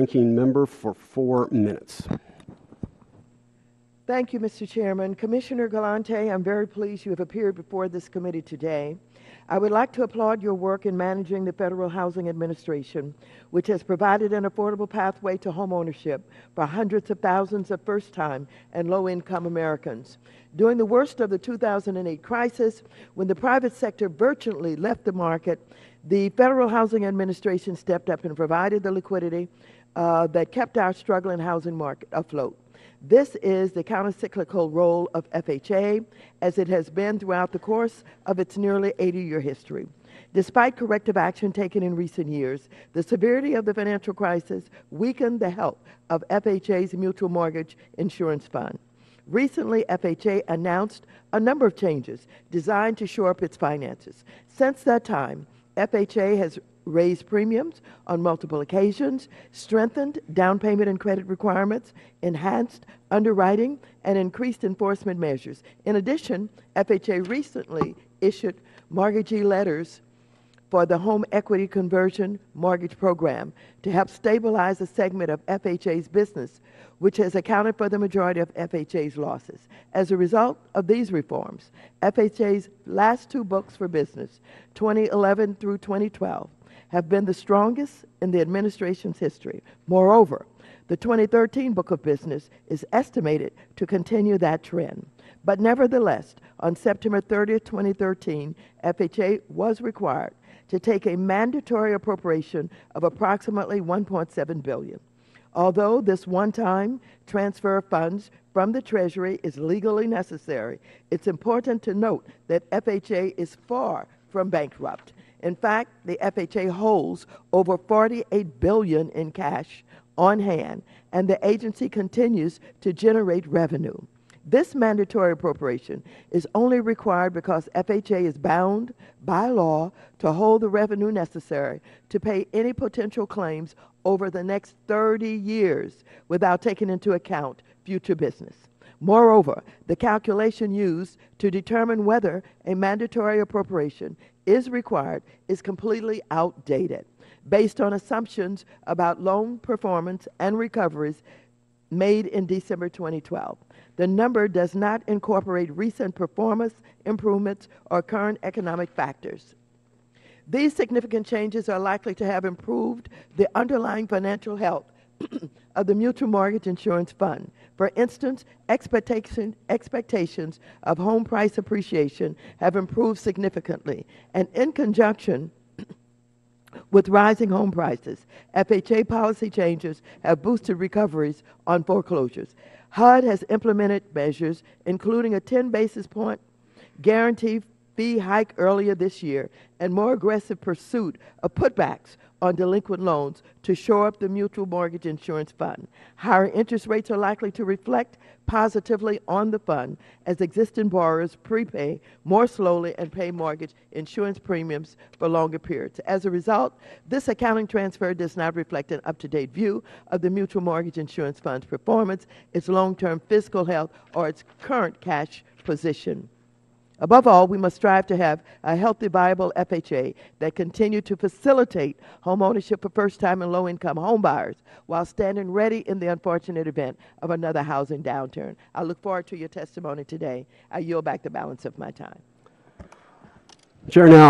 Ranking member for four minutes. Thank you, Mr. Chairman. Commissioner Galante, I'm very pleased you have appeared before this committee today. I would like to applaud your work in managing the Federal Housing Administration, which has provided an affordable pathway to homeownership for hundreds of thousands of first-time and low-income Americans. During the worst of the 2008 crisis, when the private sector virtually left the market, the Federal Housing Administration stepped up and provided the liquidity uh, that kept our struggling housing market afloat. This is the countercyclical role of FHA, as it has been throughout the course of its nearly 80-year history. Despite corrective action taken in recent years, the severity of the financial crisis weakened the health of FHA's Mutual Mortgage Insurance Fund. Recently, FHA announced a number of changes designed to shore up its finances. Since that time, FHA has raised premiums on multiple occasions, strengthened down payment and credit requirements, enhanced underwriting, and increased enforcement measures. In addition, FHA recently issued mortgagee letters for the Home Equity Conversion Mortgage Program to help stabilize a segment of FHA's business, which has accounted for the majority of FHA's losses. As a result of these reforms, FHA's last two books for business, 2011 through 2012, have been the strongest in the administration's history. Moreover, the 2013 Book of Business is estimated to continue that trend. But nevertheless, on September 30, 2013, FHA was required to take a mandatory appropriation of approximately 1.7 billion. Although this one-time transfer of funds from the Treasury is legally necessary, it's important to note that FHA is far from bankrupt. In fact, the FHA holds over 48 billion in cash on hand, and the agency continues to generate revenue. This mandatory appropriation is only required because FHA is bound by law to hold the revenue necessary to pay any potential claims over the next 30 years without taking into account future business. Moreover, the calculation used to determine whether a mandatory appropriation is required is completely outdated based on assumptions about loan performance and recoveries made in December 2012. The number does not incorporate recent performance improvements or current economic factors. These significant changes are likely to have improved the underlying financial health of the Mutual Mortgage Insurance Fund. For instance, expectation, expectations of home price appreciation have improved significantly, and in conjunction with rising home prices, FHA policy changes have boosted recoveries on foreclosures. HUD has implemented measures including a 10 basis point guarantee fee hike earlier this year and more aggressive pursuit of putbacks on delinquent loans to shore up the Mutual Mortgage Insurance Fund. Higher interest rates are likely to reflect positively on the fund as existing borrowers prepay more slowly and pay mortgage insurance premiums for longer periods. As a result, this accounting transfer does not reflect an up-to-date view of the Mutual Mortgage Insurance Fund's performance, its long-term fiscal health, or its current cash position. Above all, we must strive to have a healthy, viable FHA that continue to facilitate home ownership for first-time and low-income homebuyers while standing ready in the unfortunate event of another housing downturn. I look forward to your testimony today. I yield back the balance of my time. Chair now.